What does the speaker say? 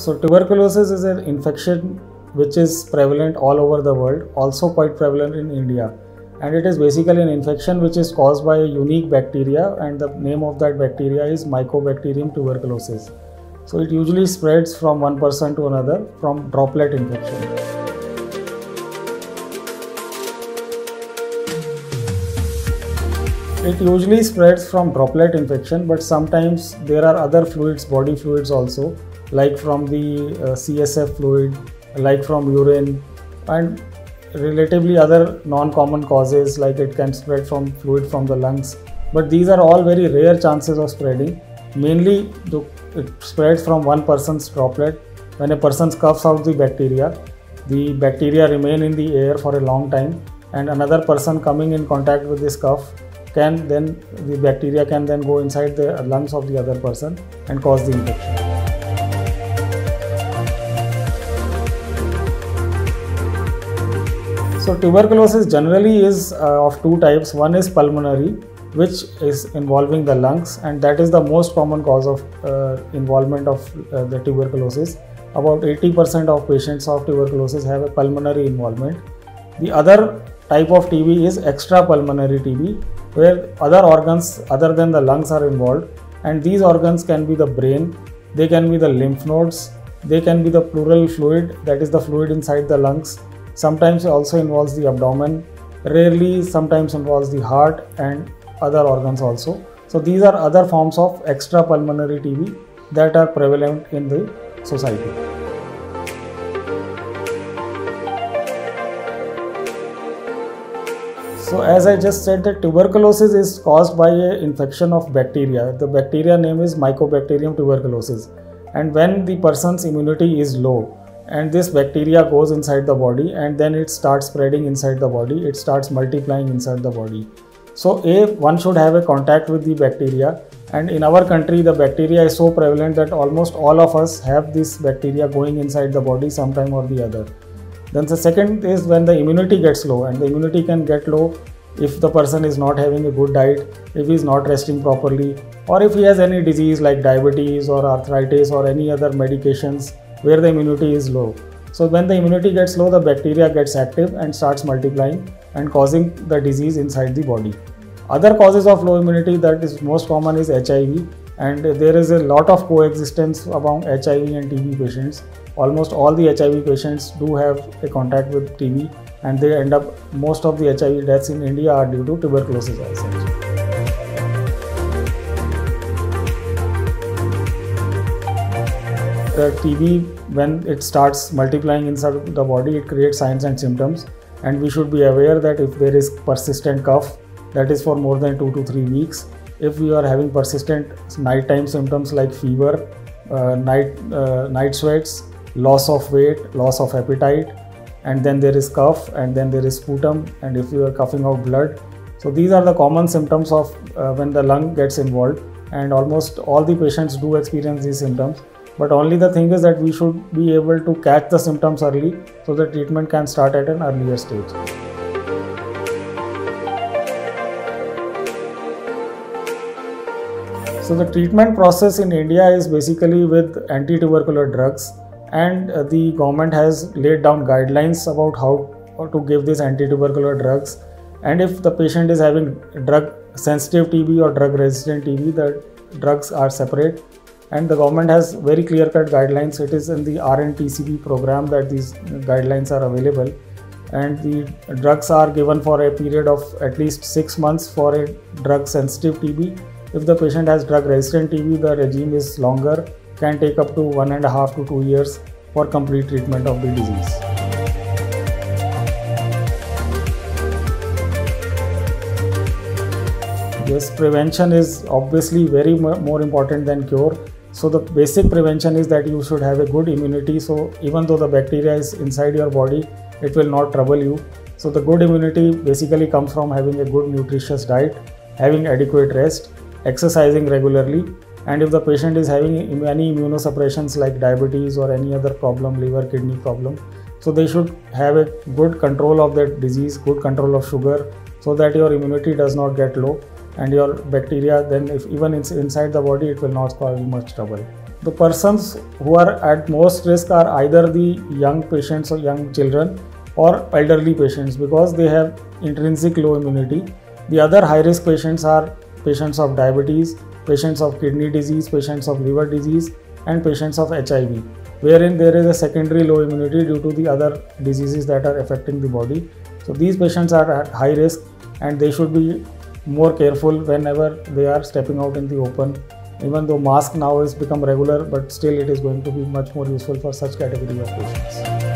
So, tuberculosis is an infection which is prevalent all over the world, also quite prevalent in India. And it is basically an infection which is caused by a unique bacteria, and the name of that bacteria is Mycobacterium tuberculosis. So, it usually spreads from one person to another from droplet infection. It usually spreads from droplet infection, but sometimes there are other fluids, body fluids also, like from the uh, CSF fluid, like from urine, and relatively other non-common causes like it can spread from fluid from the lungs. But these are all very rare chances of spreading. Mainly, it spreads from one person's droplet. When a person scuffs out the bacteria, the bacteria remain in the air for a long time, and another person coming in contact with this cough can then the bacteria can then go inside the lungs of the other person and cause the infection. So tuberculosis generally is uh, of two types. One is pulmonary, which is involving the lungs, and that is the most common cause of uh, involvement of uh, the tuberculosis. About 80% of patients of tuberculosis have a pulmonary involvement. The other type of TB is extrapulmonary TB, where other organs other than the lungs are involved and these organs can be the brain they can be the lymph nodes they can be the pleural fluid that is the fluid inside the lungs sometimes also involves the abdomen rarely sometimes involves the heart and other organs also. So these are other forms of extrapulmonary tb that are prevalent in the society So as I just said that tuberculosis is caused by an infection of bacteria. The bacteria name is Mycobacterium tuberculosis. And when the person's immunity is low and this bacteria goes inside the body and then it starts spreading inside the body, it starts multiplying inside the body. So A, one should have a contact with the bacteria and in our country the bacteria is so prevalent that almost all of us have this bacteria going inside the body sometime or the other. Then the second is when the immunity gets low, and the immunity can get low if the person is not having a good diet, if he is not resting properly, or if he has any disease like diabetes or arthritis or any other medications where the immunity is low. So when the immunity gets low, the bacteria gets active and starts multiplying and causing the disease inside the body. Other causes of low immunity that is most common is HIV and there is a lot of coexistence among HIV and TB patients almost all the HIV patients do have a contact with TB and they end up most of the HIV deaths in India are due to tuberculosis such. The TB when it starts multiplying inside the body it creates signs and symptoms and we should be aware that if there is persistent cough that is for more than 2 to 3 weeks if we are having persistent nighttime symptoms like fever uh, night uh, night sweats loss of weight, loss of appetite, and then there is cough, and then there is sputum, and if you are coughing out blood. So these are the common symptoms of uh, when the lung gets involved, and almost all the patients do experience these symptoms. But only the thing is that we should be able to catch the symptoms early so the treatment can start at an earlier stage. So the treatment process in India is basically with anti-tubercular drugs and the government has laid down guidelines about how, to give these anti-tubercular drugs. And if the patient is having drug sensitive TB or drug resistant TB the drugs are separate. And the government has very clear cut guidelines. It is in the RNTCP program that these guidelines are available. And the drugs are given for a period of at least 6 months for a drug sensitive TB if the patient has drug resistant TB the regime is longer can take up to one and a half to two years for complete treatment of the disease. Yes, prevention is obviously very more important than cure. So the basic prevention is that you should have a good immunity. So even though the bacteria is inside your body, it will not trouble you. So the good immunity basically comes from having a good nutritious diet, having adequate rest, exercising regularly, and if the patient is having any immunosuppressions like diabetes or any other problem liver kidney problem so they should have a good control of that disease good control of sugar so that your immunity does not get low and your bacteria then if even inside the body it will not cause much trouble the persons who are at most risk are either the young patients or young children or elderly patients because they have intrinsic low immunity. The other high risk patients are patients of diabetes, patients of kidney disease, patients of liver disease, and patients of HIV, wherein there is a secondary low immunity due to the other diseases that are affecting the body. So, these patients are at high risk and they should be more careful whenever they are stepping out in the open even though mask now has become regular but still it is going to be much more useful for such category of patients